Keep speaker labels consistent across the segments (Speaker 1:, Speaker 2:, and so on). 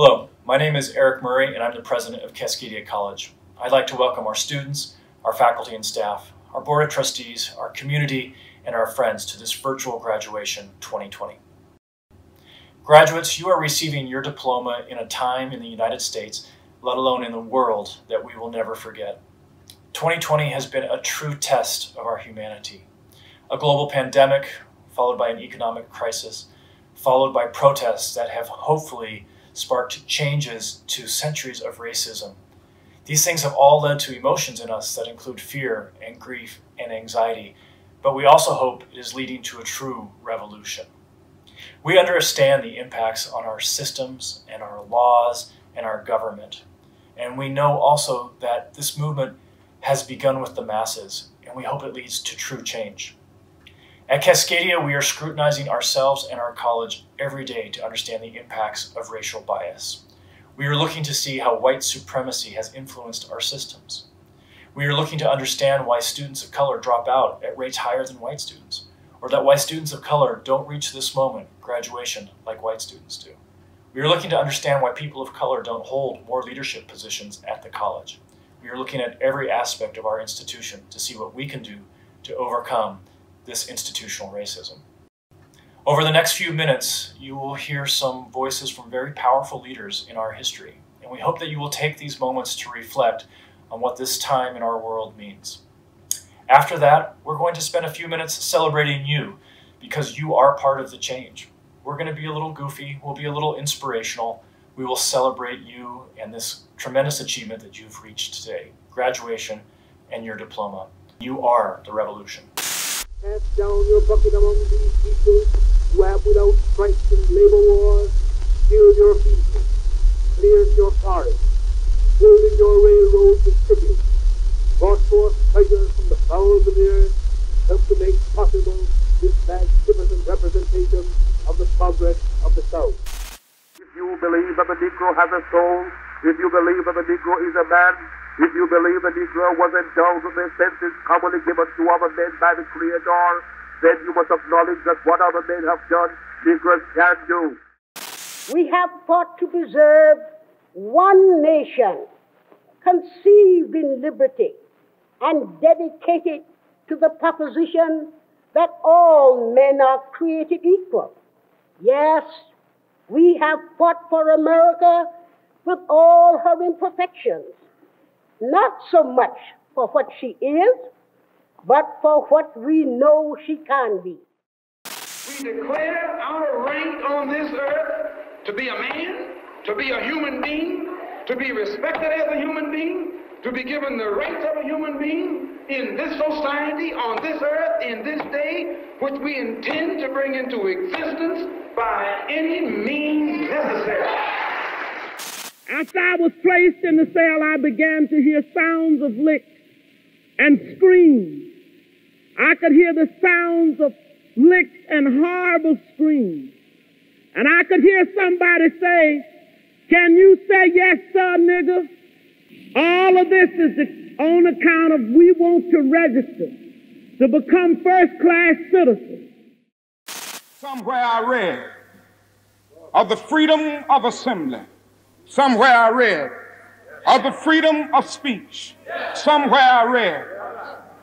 Speaker 1: Hello, my name is Eric Murray and I'm the president of Cascadia College. I'd like to welcome our students, our faculty and staff, our board of trustees, our community, and our friends to this virtual graduation 2020. Graduates, you are receiving your diploma in a time in the United States, let alone in the world, that we will never forget. 2020 has been a true test of our humanity. A global pandemic, followed by an economic crisis, followed by protests that have hopefully sparked changes to centuries of racism. These things have all led to emotions in us that include fear and grief and anxiety, but we also hope it is leading to a true revolution. We understand the impacts on our systems and our laws and our government. And we know also that this movement has begun with the masses, and we hope it leads to true change. At Cascadia, we are scrutinizing ourselves and our college every day to understand the impacts of racial bias. We are looking to see how white supremacy has influenced our systems. We are looking to understand why students of color drop out at rates higher than white students, or that why students of color don't reach this moment, graduation, like white students do. We are looking to understand why people of color don't hold more leadership positions at the college. We are looking at every aspect of our institution to see what we can do to overcome this institutional racism. Over the next few minutes, you will hear some voices from very powerful leaders in our history, and we hope that you will take these moments to reflect on what this time in our world means. After that, we're going to spend a few minutes celebrating you because you are part of the change. We're going to be a little goofy, we'll be a little inspirational. We will celebrate you and this tremendous achievement that you've reached today graduation and your diploma. You are the revolution.
Speaker 2: Cast down your bucket among these people who have without strength in labor wars. Killed your people, cleared your forests, building your railroads and cities, brought forth treasures from the bowels of the earth, helped to make possible this magnificent representation of the progress of the South. If you believe that the Negro has a soul, if you believe that the Negro is a man, if you believe the Negro was endowed with the senses commonly given to other men by the Creator, then you must acknowledge that what other men have done, Negroes can do.
Speaker 3: We have fought to preserve one nation conceived in liberty and dedicated to the proposition that all men are created equal. Yes, we have fought for America with all her imperfections not so much for what she is, but for what we know she can be.
Speaker 4: We declare our rank on this earth to be a man, to be a human being, to be respected as a human being, to be given the rights of a human being in this society, on this earth, in this day, which we intend to bring into existence by any means necessary.
Speaker 5: After I was placed in the cell, I began to hear sounds of licks and screams. I could hear the sounds of licks and horrible screams. And I could hear somebody say, Can you say yes, sir, nigga? All of this is on account of we want to register to become first class citizens.
Speaker 6: Somewhere I read of the freedom of assembly. Somewhere I read of the freedom of speech. Somewhere I read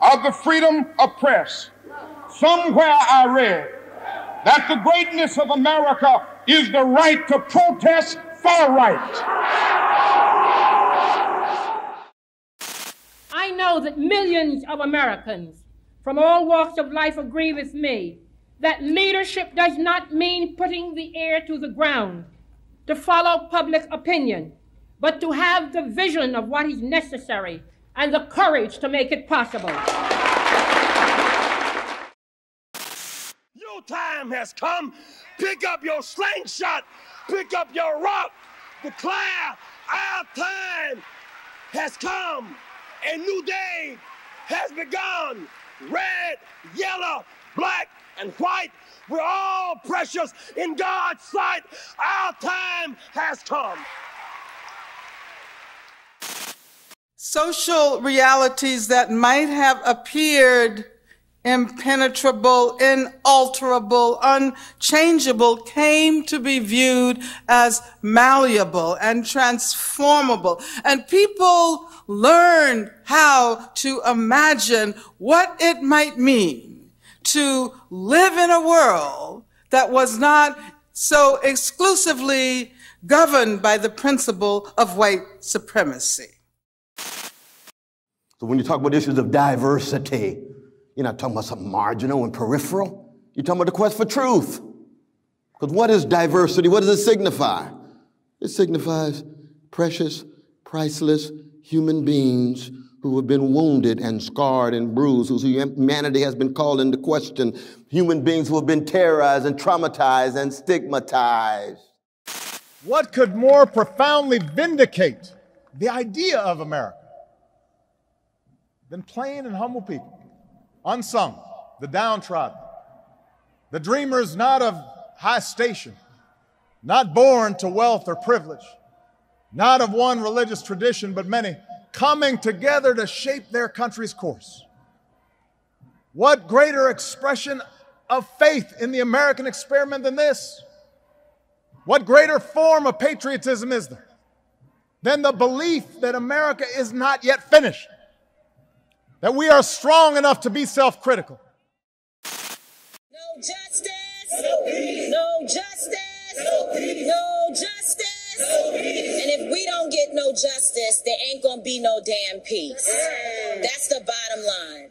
Speaker 6: of the freedom of press. Somewhere I read that the greatness of America is the right to protest for right.
Speaker 7: I know that millions of Americans from all walks of life agree with me that leadership does not mean putting the air to the ground to follow public opinion, but to have the vision of what is necessary and the courage to make it possible.
Speaker 8: Your time has come. Pick up your slingshot, pick up your rock, declare our time has come. A new day has begun. Red, yellow, black, and white we're all precious in God's sight. Our time has come.
Speaker 9: Social realities that might have appeared impenetrable, inalterable, unchangeable came to be viewed as malleable and transformable. And people learned how to imagine what it might mean to live in a world that was not so exclusively governed by the principle of white supremacy.
Speaker 10: So when you talk about issues of diversity, you're not talking about something marginal and peripheral. You're talking about the quest for truth. Because what is diversity? What does it signify? It signifies precious, priceless human beings who have been wounded and scarred and bruised, whose humanity has been called into question, human beings who have been terrorized and traumatized and stigmatized.
Speaker 11: What could more profoundly vindicate the idea of America than plain and humble people? unsung, the downtrodden, the dreamers not of high station, not born to wealth or privilege, not of one religious tradition, but many, coming together to shape their country's course. What greater expression of faith in the American experiment than this? What greater form of patriotism is there than the belief that America is not yet finished? that we are strong enough to be self critical.
Speaker 12: No justice. No justice. No justice. And if we don't get no justice, there ain't gonna be no damn peace. That's the bottom line.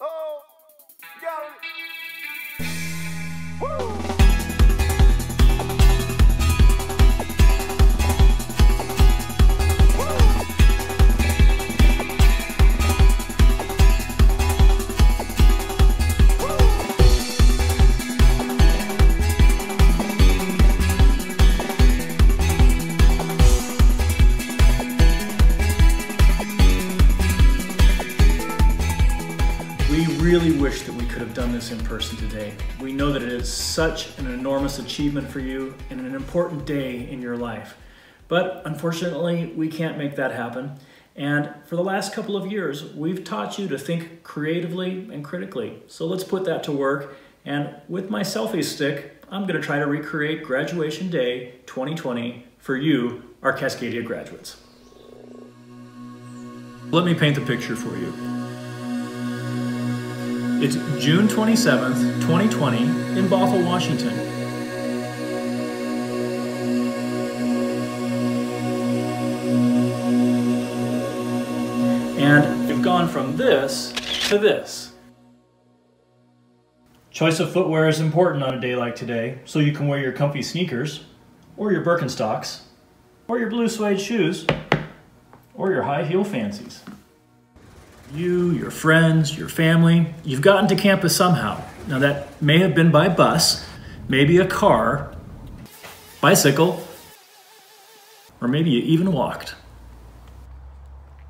Speaker 8: Oh, got it. Woo!
Speaker 1: Really wish that we could have done this in person today. We know that it is such an enormous achievement for you and an important day in your life. But unfortunately, we can't make that happen. And for the last couple of years, we've taught you to think creatively and critically. So let's put that to work. And with my selfie stick, I'm gonna try to recreate Graduation Day 2020 for you, our Cascadia graduates. Let me paint the picture for you. It's June 27th, 2020, in Bothell, Washington. And we've gone from this to this. Choice of footwear is important on a day like today, so you can wear your comfy sneakers, or your Birkenstocks, or your blue suede shoes, or your high heel fancies. You, your friends, your family, you've gotten to campus somehow. Now, that may have been by bus, maybe a car, bicycle, or maybe you even walked.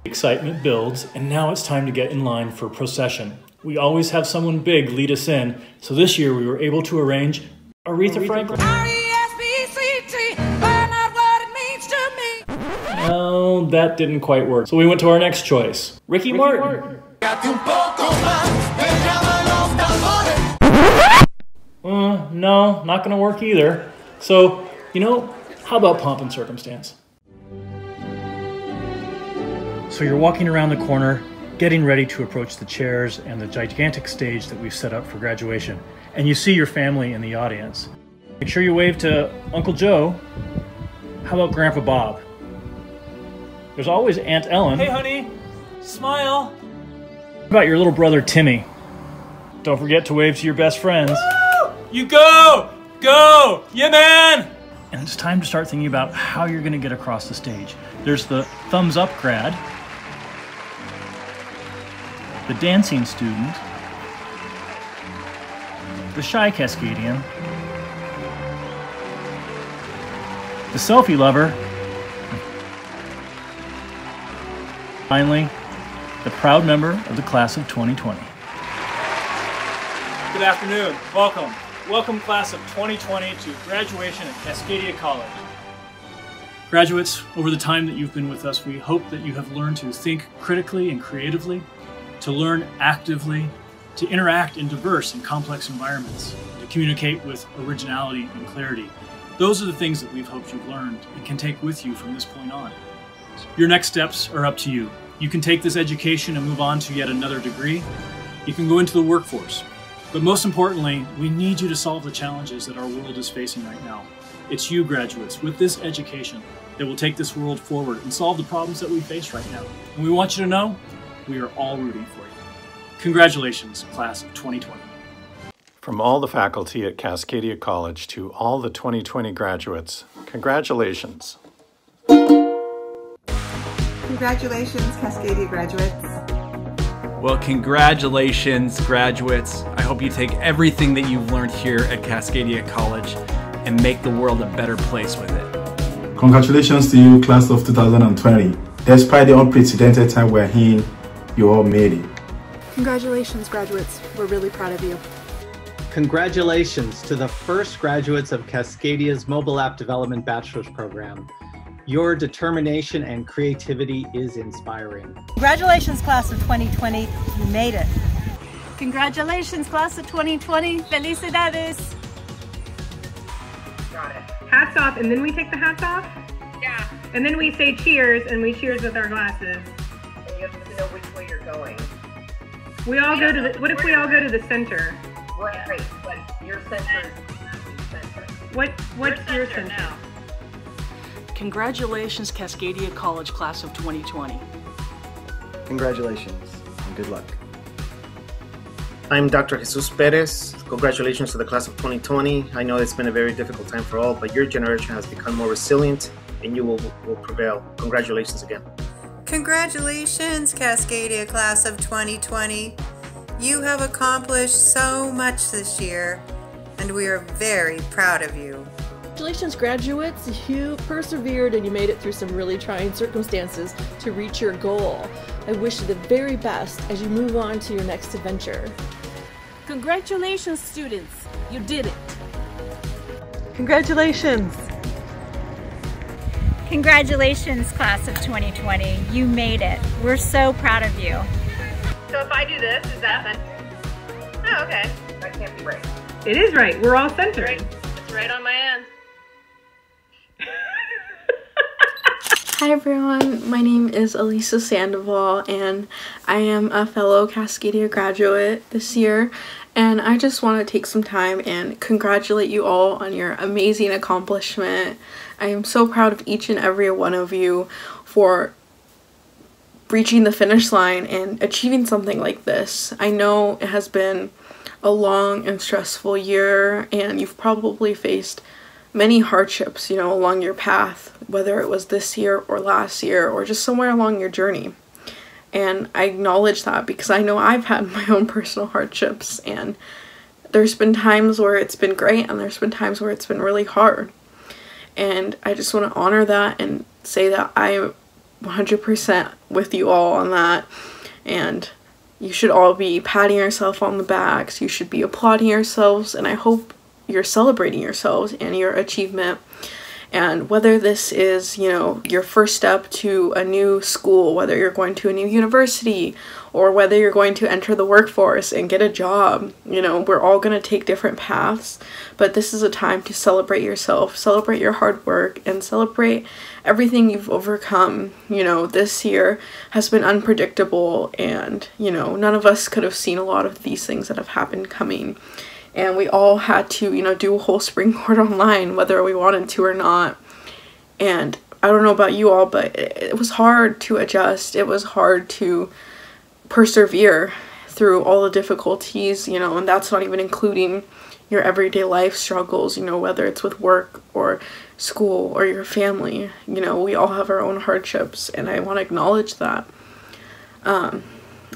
Speaker 1: Excitement builds, and now it's time to get in line for procession. We always have someone big lead us in, so this year we were able to arrange Aretha, Aretha Franklin. No, that didn't quite work. So we went to our next choice Ricky, Ricky Martin. Martin. Uh, no, not gonna work either. So, you know, how about pomp and circumstance? So you're walking around the corner, getting ready to approach the chairs and the gigantic stage that we've set up for graduation, and you see your family in the audience. Make sure you wave to Uncle Joe. How about Grandpa Bob? There's always Aunt Ellen. Hey, honey, smile. What about your little brother Timmy? Don't forget to wave to your best friends. Woo! You go! Go! Yeah, man! And it's time to start thinking about how you're going to get across the stage. There's the thumbs up grad, the dancing student, the shy Cascadian, the selfie lover, Finally, the proud member of the class of 2020. Good afternoon. Welcome. Welcome, class of 2020, to graduation at Cascadia College. Graduates, over the time that you've been with us, we hope that you have learned to think critically and creatively, to learn actively, to interact in diverse and complex environments, to communicate with originality and clarity. Those are the things that we've hoped you've learned and can take with you from this point on. Your next steps are up to you. You can take this education and move on to yet another degree. You can go into the workforce. But most importantly, we need you to solve the challenges that our world is facing right now. It's you, graduates, with this education that will take this world forward and solve the problems that we face right now. And we want you to know we are all rooting for you. Congratulations, class of 2020.
Speaker 13: From all the faculty at Cascadia College to all the 2020 graduates, congratulations.
Speaker 14: Congratulations, Cascadia graduates.
Speaker 15: Well, congratulations, graduates. I hope you take everything that you've learned here at Cascadia College and make the world a better place with it.
Speaker 16: Congratulations to you, class of 2020. Despite the unprecedented time we're in, you all made it.
Speaker 17: Congratulations, graduates. We're really proud of you.
Speaker 18: Congratulations to the first graduates of Cascadia's Mobile App Development Bachelor's Program. Your determination and creativity is inspiring.
Speaker 19: Congratulations, class of 2020. You made it.
Speaker 20: Congratulations, class of 2020. Felicidades.
Speaker 21: Got it. Hats off, and then we take the hats off?
Speaker 20: Yeah.
Speaker 21: And then we say cheers, and we cheers with our glasses.
Speaker 22: And you have to know which way you're going.
Speaker 21: We all go to the, what if we all go to the center?
Speaker 22: Right, great, but your center center.
Speaker 21: What, what's your center?
Speaker 20: now?
Speaker 23: Congratulations, Cascadia College Class of 2020.
Speaker 24: Congratulations and good luck.
Speaker 25: I'm Dr. Jesus Perez. Congratulations to the class of 2020. I know it's been a very difficult time for all, but your generation has become more resilient and you will, will prevail. Congratulations again.
Speaker 26: Congratulations, Cascadia class of 2020. You have accomplished so much this year, and we are very proud of you.
Speaker 27: Congratulations, graduates. You persevered and you made it through some really trying circumstances to reach your goal. I wish you the very best as you move on to your next adventure.
Speaker 20: Congratulations, students. You did it.
Speaker 27: Congratulations.
Speaker 28: Congratulations, class of 2020. You made it. We're so proud of you.
Speaker 21: So if I do this, is that fun? Oh, okay.
Speaker 22: That can't be right.
Speaker 21: It is right. We're all centered. It's right on my end.
Speaker 29: Hi everyone, my name is Elisa Sandoval and I am a fellow Cascadia graduate this year and I just want to take some time and congratulate you all on your amazing accomplishment. I am so proud of each and every one of you for reaching the finish line and achieving something like this. I know it has been a long and stressful year and you've probably faced many hardships, you know, along your path, whether it was this year or last year or just somewhere along your journey. And I acknowledge that because I know I've had my own personal hardships and there's been times where it's been great and there's been times where it's been really hard. And I just want to honor that and say that I'm 100% with you all on that. And you should all be patting yourself on the backs. You should be applauding yourselves. And I hope you're celebrating yourselves and your achievement. And whether this is, you know, your first step to a new school, whether you're going to a new university, or whether you're going to enter the workforce and get a job, you know, we're all going to take different paths. But this is a time to celebrate yourself, celebrate your hard work, and celebrate everything you've overcome. You know, this year has been unpredictable, and, you know, none of us could have seen a lot of these things that have happened coming and we all had to, you know, do a whole springboard online whether we wanted to or not. And I don't know about you all, but it, was hard to adjust. It was hard to persevere through all the difficulties, you know, and that's not even including your everyday life struggles, you know, whether it's with work or school or your family. You know, we all have our own hardships, and I want to acknowledge that. Um,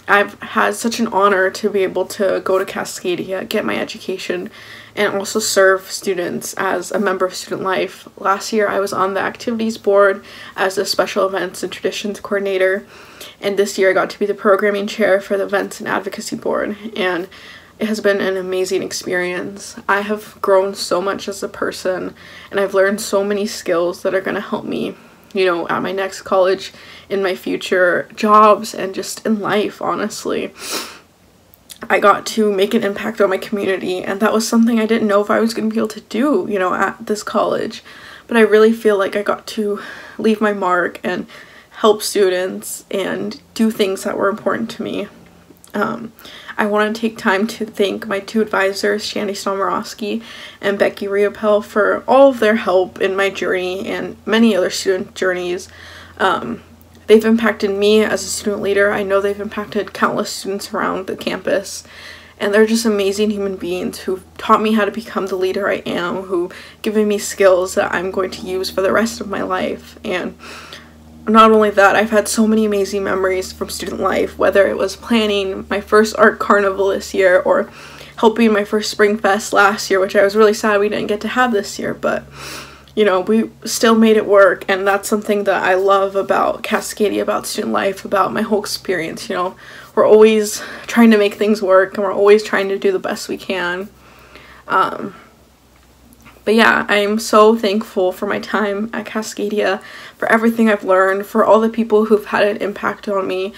Speaker 29: I've had such an honor to be able to go to Cascadia, get my education, and also serve students as a member of Student Life. Last year, I was on the activities board as a special events and traditions coordinator, and this year I got to be the programming chair for the events and advocacy board. And it has been an amazing experience. I have grown so much as a person and I've learned so many skills that are going to help me, you know, at my next college, in my future jobs, and just in life, honestly. I got to make an impact on my community, and that was something I didn't know if I was going to be able to do, you know, at this college. But I really feel like I got to leave my mark and help students and do things that were important to me. Um, I want to take time to thank my two advisors, Shandy Stomorowski and Becky Riopel, for all of their help in my journey and many other student journeys. Um, they've impacted me as a student leader. I know they've impacted countless students around the campus. And they're just amazing human beings who taught me how to become the leader I am, who given me skills that I'm going to use for the rest of my life. And not only that, I've had so many amazing memories from student life, whether it was planning my first art carnival this year or helping my first spring fest last year, which I was really sad we didn't get to have this year, but you know, we still made it work and that's something that I love about Cascadia, about student life, about my whole experience, you know. We're always trying to make things work and we're always trying to do the best we can. Um, but yeah, I'm so thankful for my time at Cascadia, for everything I've learned, for all the people who've had an impact on me.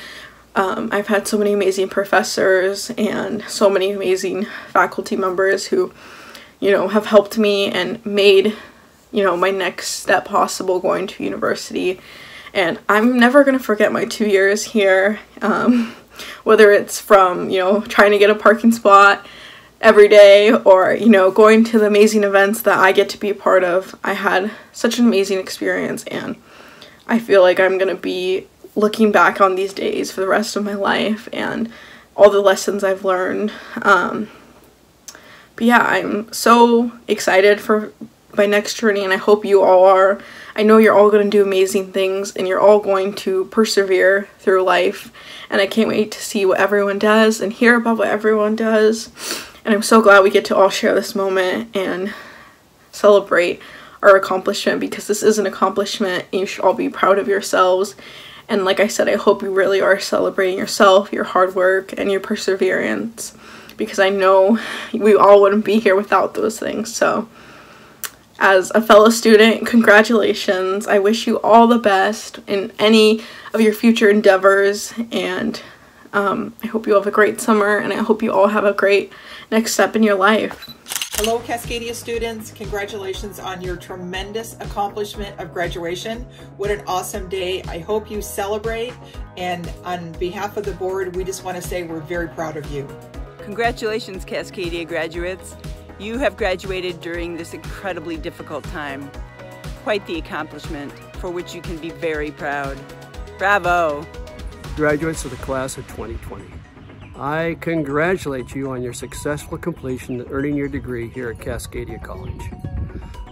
Speaker 29: Um, I've had so many amazing professors and so many amazing faculty members who, you know, have helped me and made, you know, my next step possible going to university. And I'm never going to forget my two years here, um, whether it's from, you know, trying to get a parking spot every day or you know going to the amazing events that I get to be a part of. I had such an amazing experience and I feel like I'm going to be looking back on these days for the rest of my life and all the lessons I've learned. Um, but yeah, I'm so excited for my next journey and I hope you all are. I know you're all going to do amazing things and you're all going to persevere through life and I can't wait to see what everyone does and hear about what everyone does. And I'm so glad we get to all share this moment and celebrate our accomplishment because this is an accomplishment and you should all be proud of yourselves. And like I said, I hope you really are celebrating yourself, your hard work, and your perseverance because I know we all wouldn't be here without those things. So as a fellow student, congratulations. I wish you all the best in any of your future endeavors and um, I hope you have a great summer and I hope you all have a great next step in your life.
Speaker 30: Hello Cascadia students, congratulations on your tremendous accomplishment of graduation. What an awesome day. I hope you celebrate and on behalf of the board, we just want to say we're very proud of you.
Speaker 31: Congratulations Cascadia graduates. You have graduated during this incredibly difficult time. Quite the accomplishment for which you can be very proud. Bravo!
Speaker 32: Graduates of the class of 2020. I congratulate you on your successful completion and earning your degree here at Cascadia College.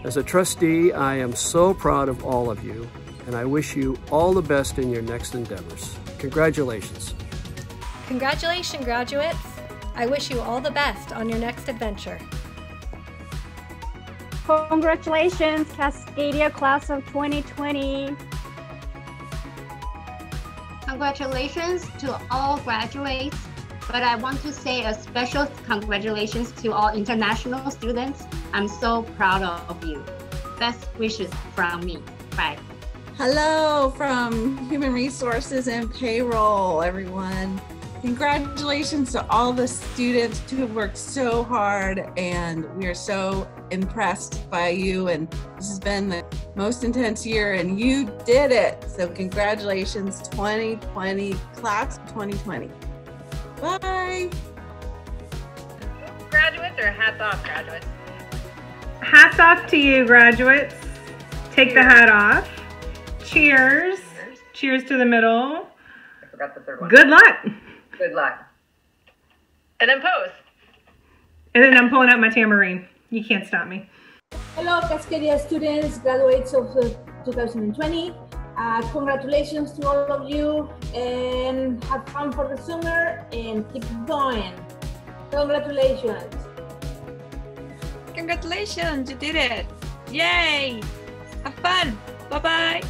Speaker 32: As a trustee, I am so proud of all of you, and I wish you all the best in your next endeavors. Congratulations.
Speaker 33: Congratulations, graduates. I wish you all the best on your next adventure.
Speaker 34: Congratulations, Cascadia class of 2020.
Speaker 35: Congratulations to all graduates but I want to say a special congratulations to all international students. I'm so proud of you. Best wishes from me. Bye.
Speaker 36: Hello from Human Resources and Payroll, everyone. Congratulations to all the students who have worked so hard, and we are so impressed by you. And this has been the most intense year, and you did it. So, congratulations, 2020, class 2020. Bye.
Speaker 21: Graduates or hats off, graduates?
Speaker 37: Hats off to you, graduates. Take Cheers. the hat off. Cheers. Cheers. Cheers to the middle.
Speaker 21: I forgot the third one.
Speaker 37: Good luck.
Speaker 21: Good luck. And then pose.
Speaker 37: And then I'm pulling out my tambourine. You can't stop me.
Speaker 24: Hello, Cascadia students, graduates of uh, 2020. Uh, congratulations to all of you and have fun for the summer and keep going. Congratulations.
Speaker 38: Congratulations, you did it. Yay. Have fun. Bye-bye.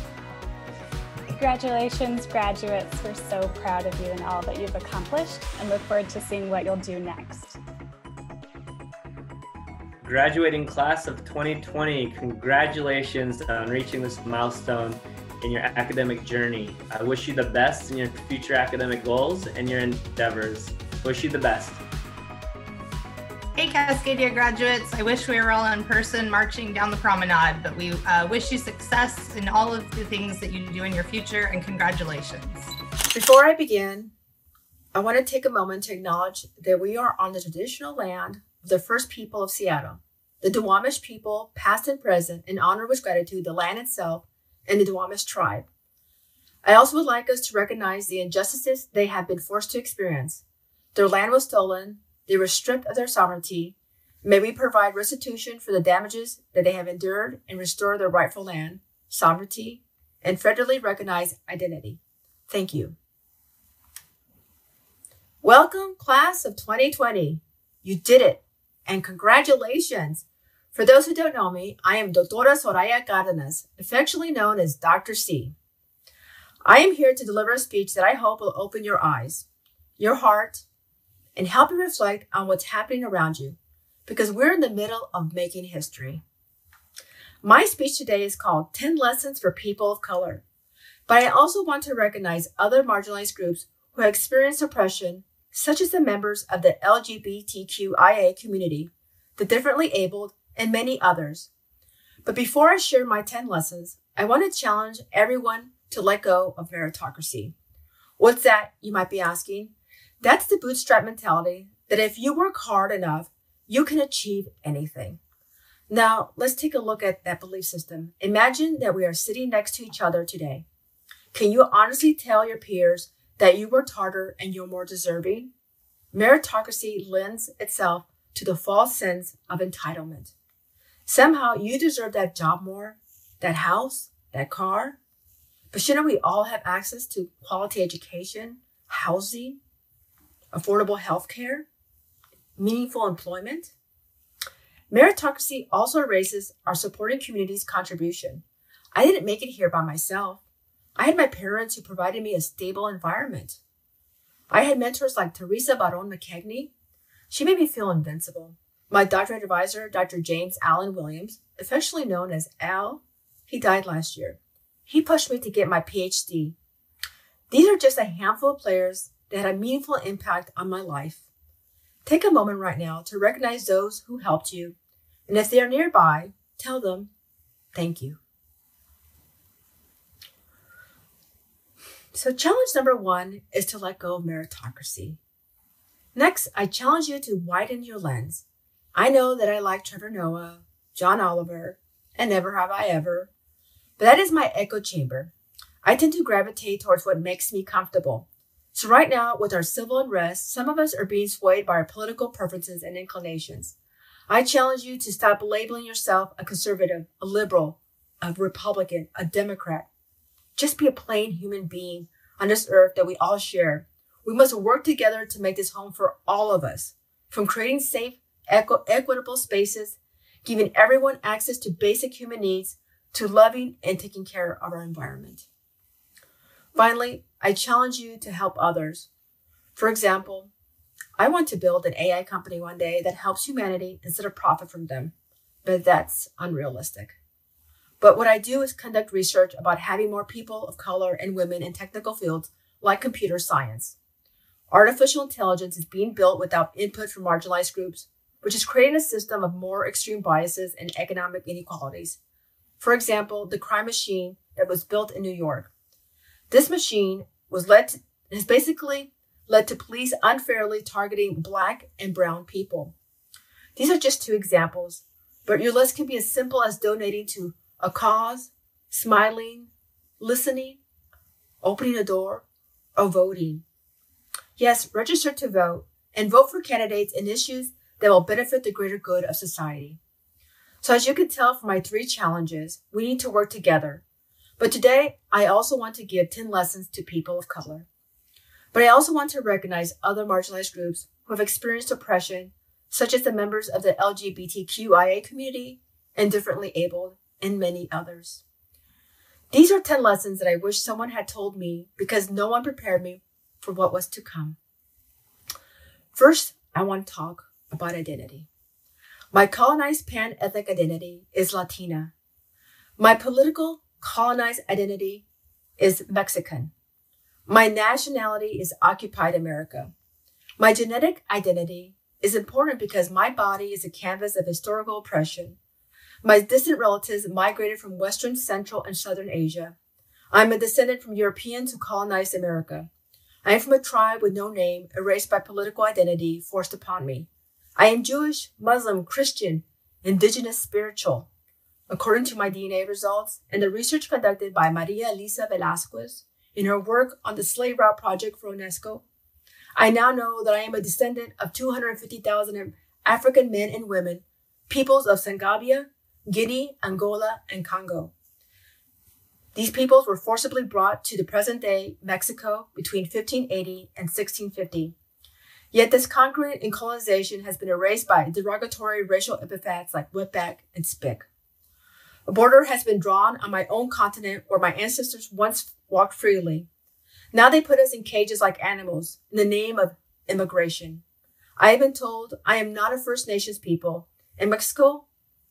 Speaker 39: Congratulations, graduates. We're so proud of you and all that you've accomplished and look forward to seeing what you'll do next.
Speaker 40: Graduating class of 2020, congratulations on reaching this milestone in your academic journey. I wish you the best in your future academic goals and your endeavors. Wish you the best.
Speaker 41: Hey, Cascadia graduates. I wish we were all in person marching down the promenade, but we uh, wish you success in all of the things that you do in your future and congratulations.
Speaker 42: Before I begin, I want to take a moment to acknowledge that we are on the traditional land of the first people of Seattle, the Duwamish people, past and present, in honor with gratitude the land itself and the Duwamish tribe. I also would like us to recognize the injustices they have been forced to experience. Their land was stolen, they were stripped of their sovereignty. May we provide restitution for the damages that they have endured and restore their rightful land, sovereignty, and federally recognized identity. Thank you. Welcome, class of 2020. You did it, and congratulations. For those who don't know me, I am Doctora Soraya Cardenas, affectionately known as Dr. C. I am here to deliver a speech that I hope will open your eyes, your heart, and help you reflect on what's happening around you because we're in the middle of making history. My speech today is called 10 Lessons for People of Color, but I also want to recognize other marginalized groups who have experienced oppression, such as the members of the LGBTQIA community, the differently abled, and many others. But before I share my 10 lessons, I want to challenge everyone to let go of meritocracy. What's that, you might be asking? That's the bootstrap mentality that if you work hard enough, you can achieve anything. Now, let's take a look at that belief system. Imagine that we are sitting next to each other today. Can you honestly tell your peers that you worked harder and you're more deserving? Meritocracy lends itself to the false sense of entitlement. Somehow you deserve that job more, that house, that car. But shouldn't we all have access to quality education, housing, affordable health care, meaningful employment. Meritocracy also raises our supporting community's contribution. I didn't make it here by myself. I had my parents who provided me a stable environment. I had mentors like Teresa Baron McKegney. She made me feel invincible. My doctorate advisor, Dr. James Allen Williams, affectionately known as Al, he died last year. He pushed me to get my PhD. These are just a handful of players that had a meaningful impact on my life. Take a moment right now to recognize those who helped you, and if they are nearby, tell them thank you. So, challenge number one is to let go of meritocracy. Next, I challenge you to widen your lens. I know that I like Trevor Noah, John Oliver, and Never Have I Ever, but that is my echo chamber. I tend to gravitate towards what makes me comfortable. So, right now, with our civil unrest, some of us are being swayed by our political preferences and inclinations. I challenge you to stop labeling yourself a conservative, a liberal, a Republican, a Democrat. Just be a plain human being on this earth that we all share. We must work together to make this home for all of us, from creating safe, equ- equitable spaces, giving everyone access to basic human needs, to loving and taking care of our environment. Finally, I challenge you to help others. For example, I want to build an AI company one day that helps humanity instead of profit from them, but that's unrealistic. But what I do is conduct research about having more people of color and women in technical fields like computer science. Artificial intelligence is being built without input from marginalized groups, which is creating a system of more extreme biases and economic inequalities. For example, the crime machine that was built in New York this machine was led to, has basically led to police unfairly targeting black and brown people. These are just two examples, but your list can be as simple as donating to a cause, smiling, listening, opening a door, or voting. Yes, register to vote and vote for candidates and issues that will benefit the greater good of society. So as you can tell from my three challenges, we need to work together but today, I also want to give 10 lessons to people of color. But I also want to recognize other marginalized groups who have experienced oppression, such as the members of the LGBTQIA community and differently abled, and many others. These are 10 lessons that I wish someone had told me because no one prepared me for what was to come. First, I want to talk about identity. My colonized pan ethnic identity is Latina. My political colonized identity is Mexican. My nationality is occupied America. My genetic identity is important because my body is a canvas of historical oppression. My distant relatives migrated from Western, Central, and Southern Asia. I'm a descendant from Europeans who colonized America. I am from a tribe with no name, erased by political identity forced upon me. I am Jewish, Muslim, Christian, indigenous, spiritual. According to my DNA results and the research conducted by Maria Elisa Velasquez in her work on the Slave Route Project for UNESCO, I now know that I am a descendant of 250,000 African men and women, peoples of Senegambia, Guinea, Angola, and Congo. These peoples were forcibly brought to the present day Mexico between 1580 and 1650. Yet this conquering and colonization has been erased by derogatory racial epithets like wetback and spick. A border has been drawn on my own continent where my ancestors once walked freely. Now they put us in cages like animals in the name of immigration. I have been told I am not a First Nations people, and Mexico,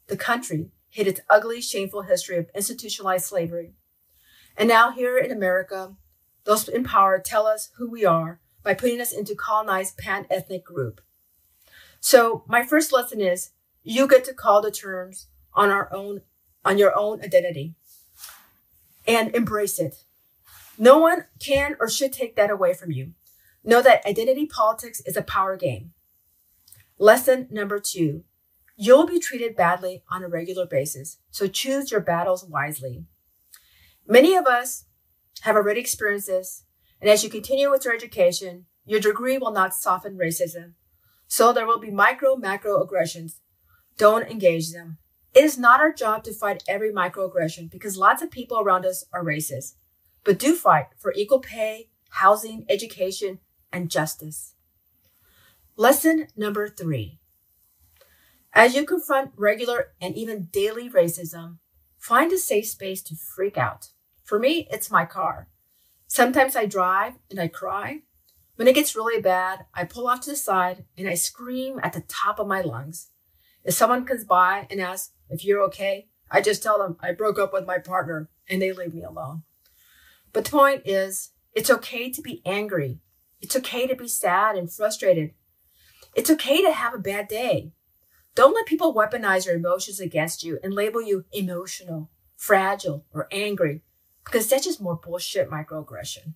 Speaker 42: the country, hid its ugly, shameful history of institutionalized slavery. And now here in America, those in power tell us who we are by putting us into colonized pan-ethnic group. So my first lesson is you get to call the terms on our own, on your own identity and embrace it. No one can or should take that away from you. Know that identity politics is a power game. Lesson number two, you'll be treated badly on a regular basis. So choose your battles wisely. Many of us have already experienced this and as you continue with your education, your degree will not soften racism. So there will be micro, macro aggressions. Don't engage them. It is not our job to fight every microaggression because lots of people around us are racist. But do fight for equal pay, housing, education, and justice. Lesson number three. As you confront regular and even daily racism, find a safe space to freak out. For me, it's my car. Sometimes I drive and I cry. When it gets really bad, I pull off to the side and I scream at the top of my lungs. If someone comes by and asks if you're okay, I just tell them I broke up with my partner and they leave me alone. But the point is, it's okay to be angry. It's okay to be sad and frustrated. It's okay to have a bad day. Don't let people weaponize your emotions against you and label you emotional, fragile, or angry because that's just more bullshit microaggression.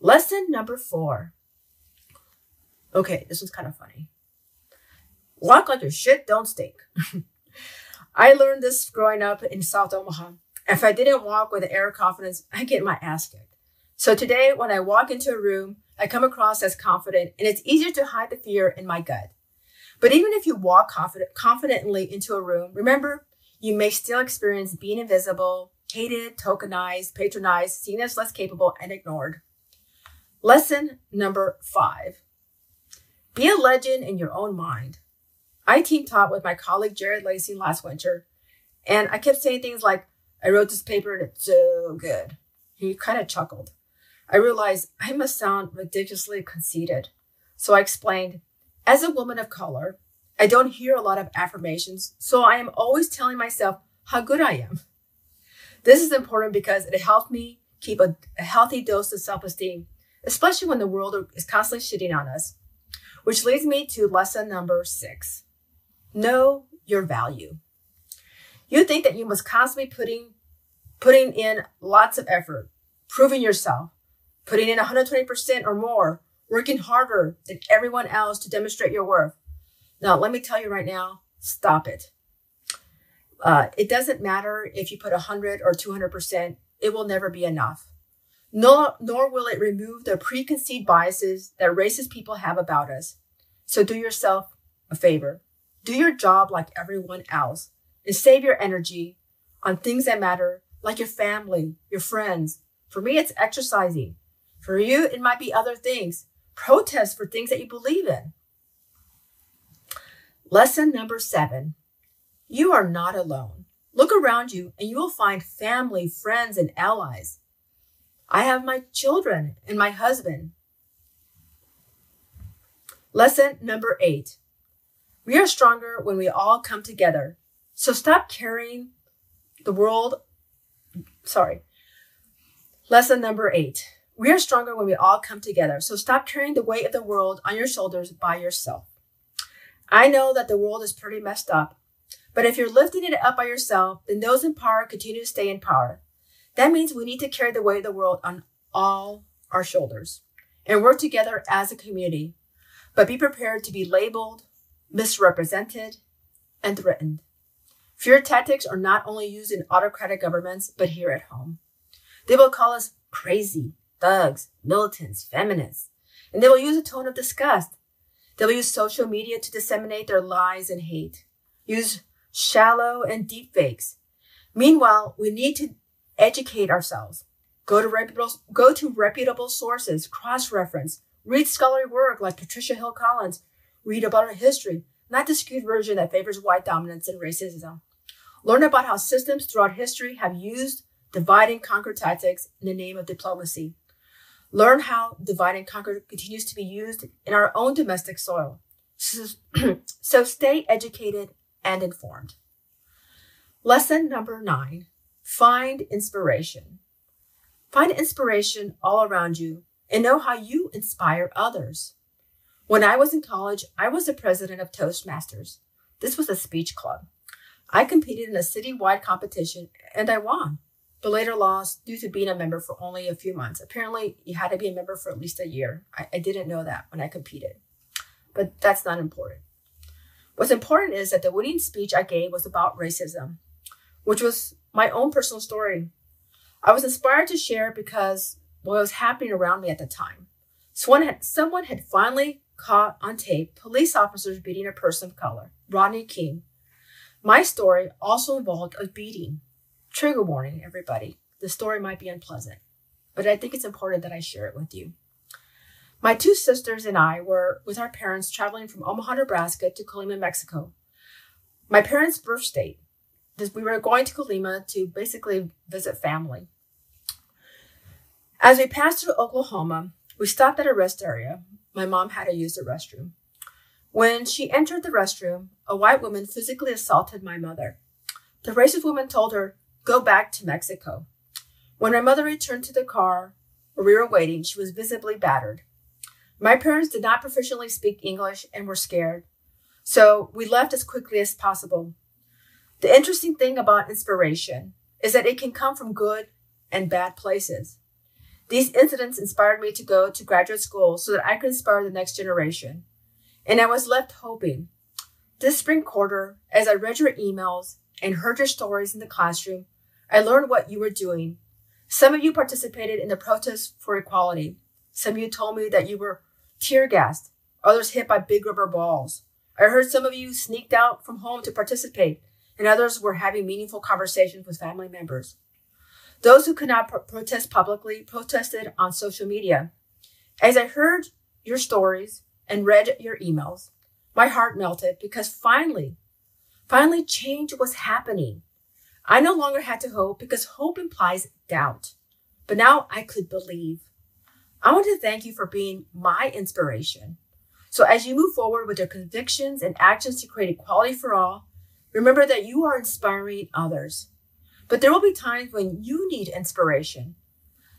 Speaker 42: Lesson number four. Okay, this one's kind of funny. Walk like your shit don't stink. I learned this growing up in South Omaha. If I didn't walk with air confidence, I get my ass kicked. So today, when I walk into a room, I come across as confident, and it's easier to hide the fear in my gut. But even if you walk confident, confidently into a room, remember, you may still experience being invisible, hated, tokenized, patronized, seen as less capable, and ignored. Lesson number five be a legend in your own mind. I team taught with my colleague Jared Lacey last winter, and I kept saying things like, I wrote this paper and it's so good. He kind of chuckled. I realized I must sound ridiculously conceited. So I explained, as a woman of color, I don't hear a lot of affirmations, so I am always telling myself how good I am. This is important because it helps me keep a, a healthy dose of self esteem, especially when the world is constantly shitting on us. Which leads me to lesson number six know your value. You think that you must constantly putting putting in lots of effort, proving yourself, putting in 120% or more, working harder than everyone else to demonstrate your worth. Now, let me tell you right now, stop it. Uh, it doesn't matter if you put 100 or 200%, it will never be enough. Nor, nor will it remove the preconceived biases that racist people have about us. So do yourself a favor. Do your job like everyone else and save your energy on things that matter, like your family, your friends. For me, it's exercising. For you, it might be other things. Protest for things that you believe in. Lesson number seven you are not alone. Look around you and you will find family, friends, and allies. I have my children and my husband. Lesson number eight. We are stronger when we all come together. So stop carrying the world. Sorry. Lesson number eight. We are stronger when we all come together. So stop carrying the weight of the world on your shoulders by yourself. I know that the world is pretty messed up, but if you're lifting it up by yourself, then those in power continue to stay in power. That means we need to carry the weight of the world on all our shoulders and work together as a community, but be prepared to be labeled, misrepresented, and threatened. Fear tactics are not only used in autocratic governments, but here at home. They will call us crazy, thugs, militants, feminists, and they will use a tone of disgust. They will use social media to disseminate their lies and hate, use shallow and deep fakes. Meanwhile, we need to educate ourselves. Go to reputable, go to reputable sources, cross-reference, read scholarly work like Patricia Hill Collins, read about our history, not the skewed version that favors white dominance and racism. Learn about how systems throughout history have used divide and conquer tactics in the name of diplomacy. Learn how divide and conquer continues to be used in our own domestic soil. So, so stay educated and informed. Lesson number nine find inspiration. Find inspiration all around you and know how you inspire others. When I was in college, I was the president of Toastmasters. This was a speech club. I competed in a citywide competition and I won, but later lost due to being a member for only a few months. Apparently, you had to be a member for at least a year. I, I didn't know that when I competed, but that's not important. What's important is that the winning speech I gave was about racism, which was my own personal story. I was inspired to share because what was happening around me at the time. Someone had, someone had finally caught on tape police officers beating a person of color, Rodney King. My story also involved a beating. Trigger warning, everybody. The story might be unpleasant, but I think it's important that I share it with you. My two sisters and I were with our parents traveling from Omaha, Nebraska to Colima, Mexico. My parents' birth state. We were going to Colima to basically visit family. As we passed through Oklahoma, we stopped at a rest area. My mom had to use the restroom. When she entered the restroom, a white woman physically assaulted my mother. The racist woman told her, Go back to Mexico. When my mother returned to the car where we were waiting, she was visibly battered. My parents did not proficiently speak English and were scared, so we left as quickly as possible. The interesting thing about inspiration is that it can come from good and bad places. These incidents inspired me to go to graduate school so that I could inspire the next generation. And I was left hoping. This spring quarter, as I read your emails and heard your stories in the classroom, I learned what you were doing. Some of you participated in the protests for equality. Some of you told me that you were tear gassed, others hit by big rubber balls. I heard some of you sneaked out from home to participate, and others were having meaningful conversations with family members. Those who could not pro- protest publicly protested on social media. As I heard your stories and read your emails, my heart melted because finally, finally change was happening. I no longer had to hope because hope implies doubt. But now I could believe. I want to thank you for being my inspiration. So as you move forward with your convictions and actions to create equality for all, remember that you are inspiring others. But there will be times when you need inspiration.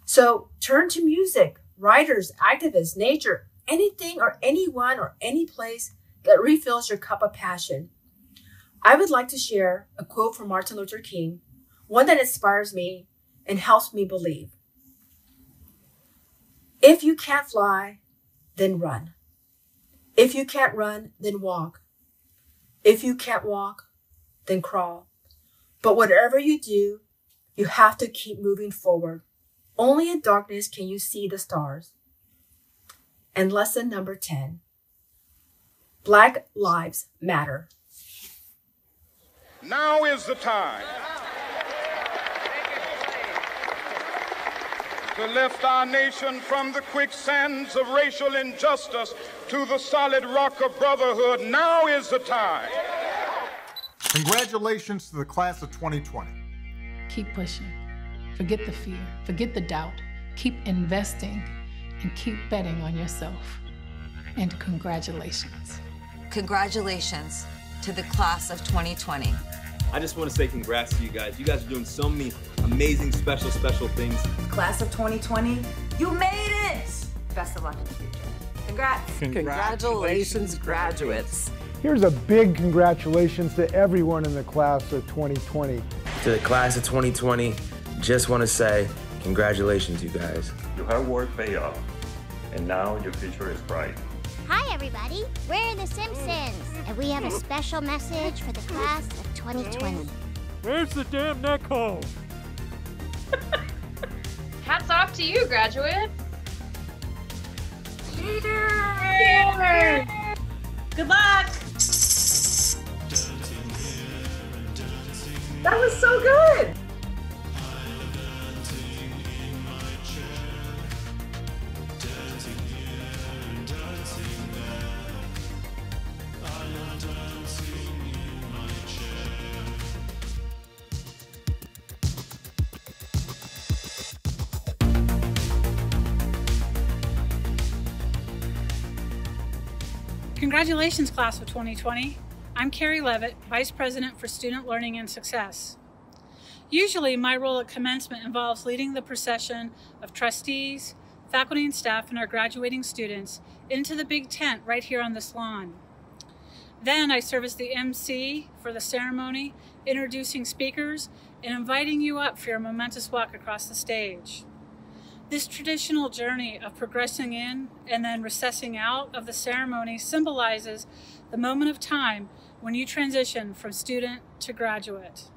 Speaker 42: So turn to music, writers, activists, nature, anything or anyone or any place that refills your cup of passion. I would like to share a quote from Martin Luther King, one that inspires me and helps me believe. If you can't fly, then run. If you can't run, then walk. If you can't walk, then crawl. But whatever you do, you have to keep moving forward. Only in darkness can you see the stars. And lesson number 10 Black Lives Matter.
Speaker 43: Now is the time to lift our nation from the quicksands of racial injustice to the solid rock of brotherhood. Now is the time.
Speaker 44: Congratulations to the class of 2020.
Speaker 45: Keep pushing. Forget the fear, forget the doubt. Keep investing and keep betting on yourself. And congratulations.
Speaker 46: Congratulations to the class of 2020.
Speaker 47: I just want to say congrats to you guys. You guys are doing so many amazing, special, special things.
Speaker 48: Class of 2020, you made it! Best of luck in the future. Congrats.
Speaker 49: Congratulations, graduates.
Speaker 50: Here's a big congratulations to everyone in the class of 2020.
Speaker 51: To the class of 2020, just want to say congratulations, you guys.
Speaker 52: Your hard work paid off, and now your future is bright.
Speaker 53: Hi, everybody. We're the Simpsons, and we have a special message for the class of 2020.
Speaker 54: Where's the damn neck hole?
Speaker 21: Hats off to you, graduate.
Speaker 24: Cheers! Good luck!
Speaker 36: That was so good!
Speaker 55: Congratulations, class of 2020. I'm Carrie Levitt, Vice President for Student Learning and Success. Usually, my role at commencement involves leading the procession of trustees, faculty and staff, and our graduating students into the big tent right here on this lawn. Then I serve as the MC for the ceremony, introducing speakers and inviting you up for your momentous walk across the stage. This traditional journey of progressing in and then recessing out of the ceremony symbolizes the moment of time when you transition from student to graduate.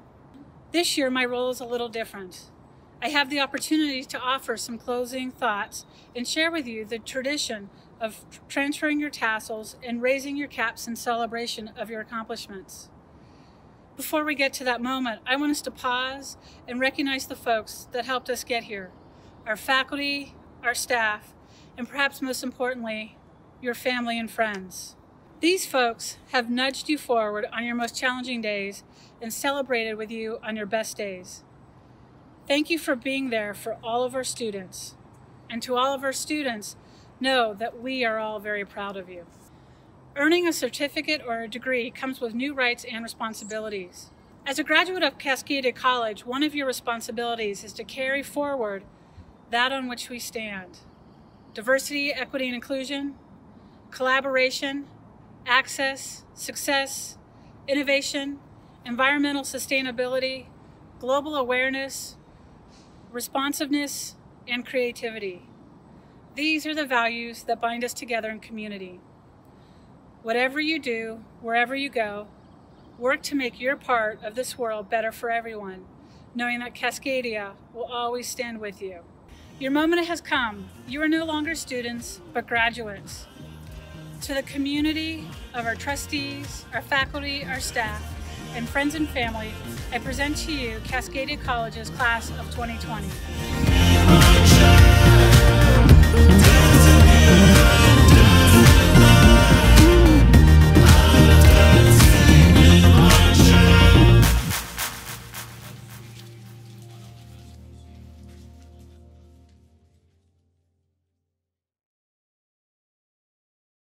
Speaker 55: This year, my role is a little different. I have the opportunity to offer some closing thoughts and share with you the tradition of transferring your tassels and raising your caps in celebration of your accomplishments. Before we get to that moment, I want us to pause and recognize the folks that helped us get here our faculty, our staff, and perhaps most importantly, your family and friends. These folks have nudged you forward on your most challenging days and celebrated with you on your best days. Thank you for being there for all of our students. And to all of our students, know that we are all very proud of you. Earning a certificate or a degree comes with new rights and responsibilities. As a graduate of Cascadia College, one of your responsibilities is to carry forward that on which we stand. Diversity, equity, and inclusion, collaboration, access, success, innovation, environmental sustainability, global awareness, responsiveness, and creativity. These are the values that bind us together in community. Whatever you do, wherever you go, work to make your part of this world better for everyone, knowing that Cascadia will always stand with you. Your moment has come. You are no longer students, but graduates. To the community of our trustees, our faculty, our staff, and friends and family, I present to you Cascadia College's class of 2020.